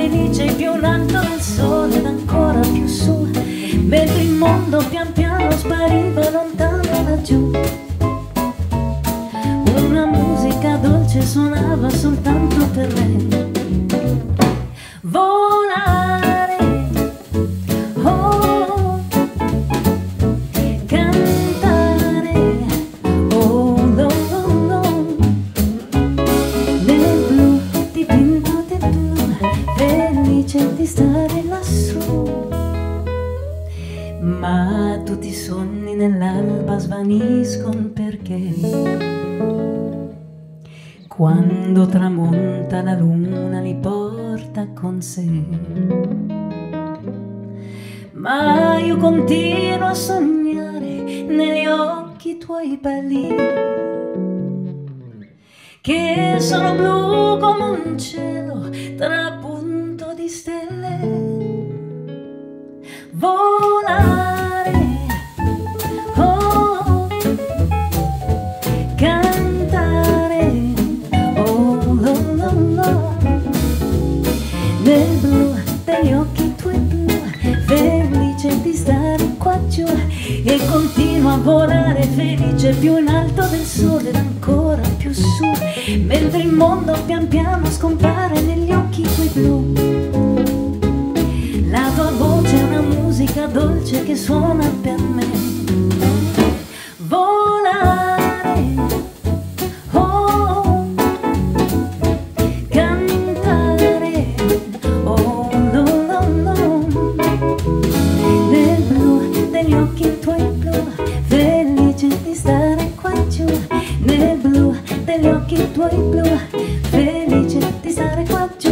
felice più in alto del sole ed ancora più su, mentre il mondo pian piano spariva lontano laggiù. Una musica dolce suonava soltanto Ma tutti i sogni nell'alba svaniscono perché quando tramonta la luna li porta con sé. Ma io continuo a sognare negli occhi tuoi belli che sono blu come un cielo trapunto giù e continuo a volare felice più in alto del sole ed ancora più su, mentre il mondo pian piano scompare negli occhi tuoi blu. La tua voce è una musica dolce che suona per me. tuoi blu felice di stare qua giù.